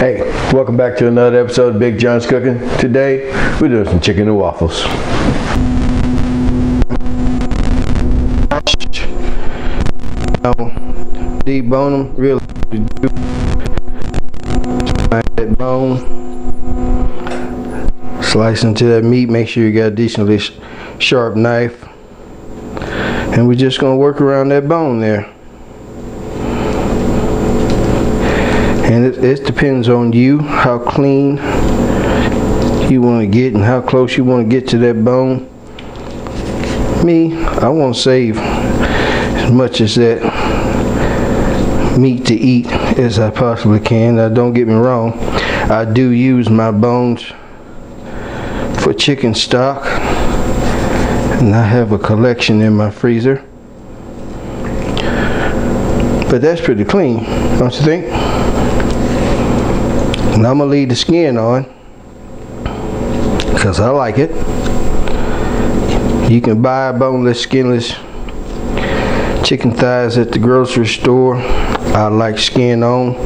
Hey, welcome back to another episode of Big John's Cooking. Today, we're doing some chicken and waffles. Now, debone them really. Find that bone. Slice into that meat. Make sure you got a decently sharp knife. And we're just gonna work around that bone there. And it, it depends on you how clean you want to get and how close you want to get to that bone. Me, I want to save as much as that meat to eat as I possibly can. Now, don't get me wrong, I do use my bones for chicken stock, and I have a collection in my freezer. But that's pretty clean, don't you think? And I'm gonna leave the skin on because I like it. You can buy boneless, skinless chicken thighs at the grocery store. I like skin on,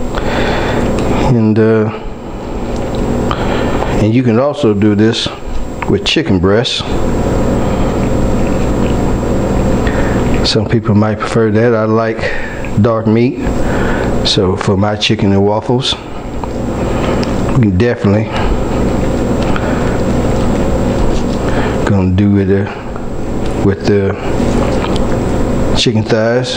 and uh, and you can also do this with chicken breasts. Some people might prefer that. I like dark meat, so for my chicken and waffles, definitely gonna do it uh, with the chicken thighs.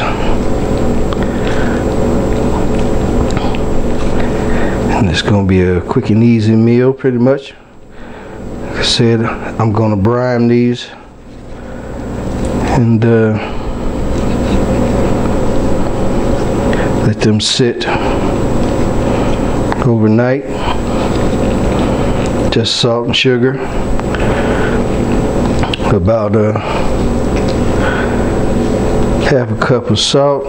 And it's gonna be a quick and easy meal pretty much. Like I said, I'm gonna brine these and uh, let them sit overnight. Just salt and sugar. About a half a cup of salt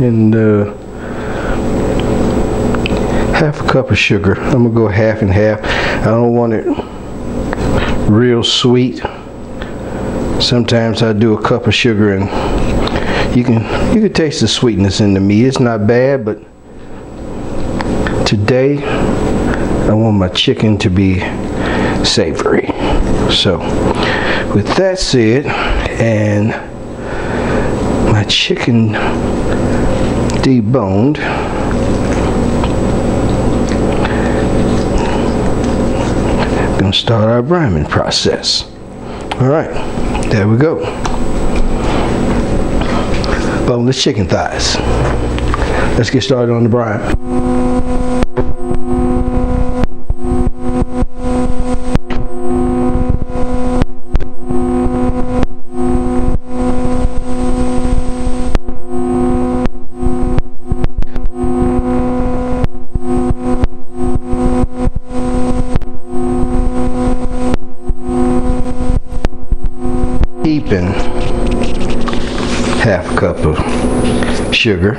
and uh, half a cup of sugar. I'm gonna go half and half. I don't want it real sweet. Sometimes I do a cup of sugar and you can you can taste the sweetness in the meat. It's not bad, but today I want my chicken to be savory. So with that said, and my chicken deboned, gonna start our brining process. All right, there we go. Boneless chicken thighs. Let's get started on the brine. Keeping half a cup sugar.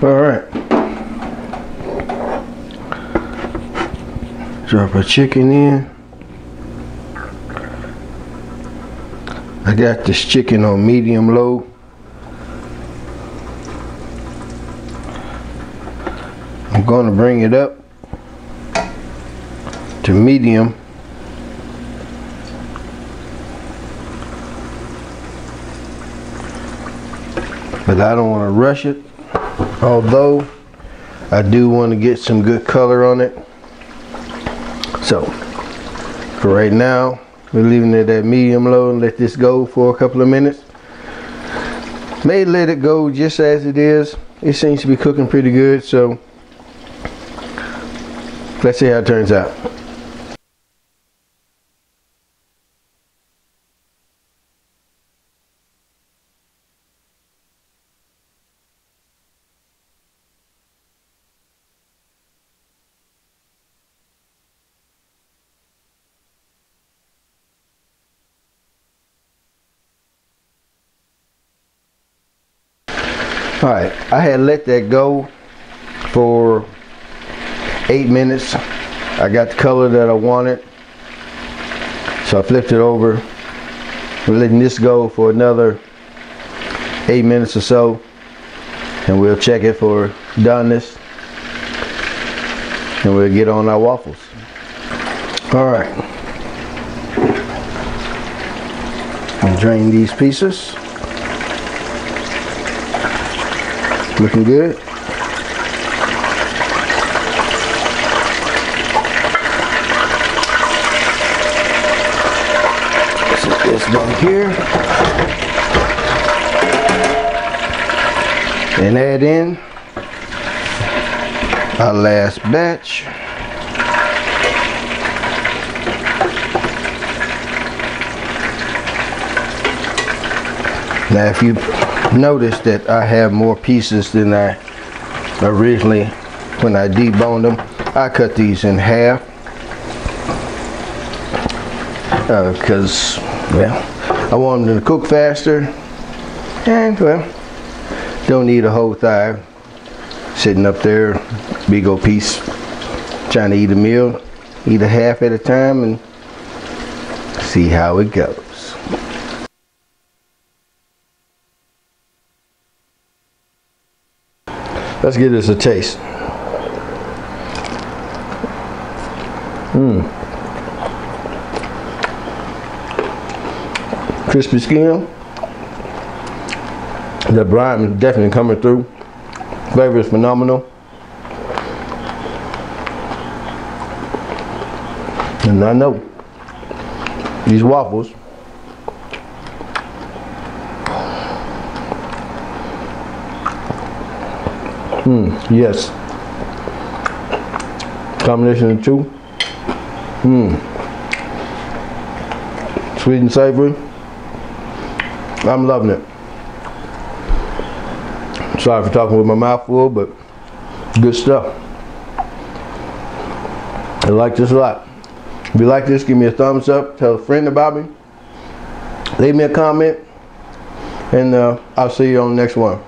All right. Drop a chicken in. I got this chicken on medium low. I'm going to bring it up to medium. But I don't want to rush it. Although I do want to get some good color on it. So for right now, we're leaving it at medium low and let this go for a couple of minutes. May let it go just as it is. It seems to be cooking pretty good, so let's see how it turns out. All right, I had let that go for eight minutes. I got the color that I wanted. So I flipped it over. We're letting this go for another eight minutes or so. And we'll check it for doneness. And we'll get on our waffles. All right. And drain these pieces. Looking good. Set this down here. And add in our last batch. Now if you notice that I have more pieces than I originally when I deboned them. I cut these in half because, uh, well, I want them to cook faster and, well, don't need a whole thigh sitting up there, big old piece, trying to eat a meal. Eat a half at a time and see how it goes. Let's give this a taste. Mmm. Crispy skin. The brine is definitely coming through. Flavor is phenomenal. And I know these waffles Hmm, yes. Combination of two. Hmm. Sweet and savory. I'm loving it. Sorry for talking with my mouth full, but good stuff. I like this a lot. If you like this, give me a thumbs up. Tell a friend about me. Leave me a comment. And uh, I'll see you on the next one.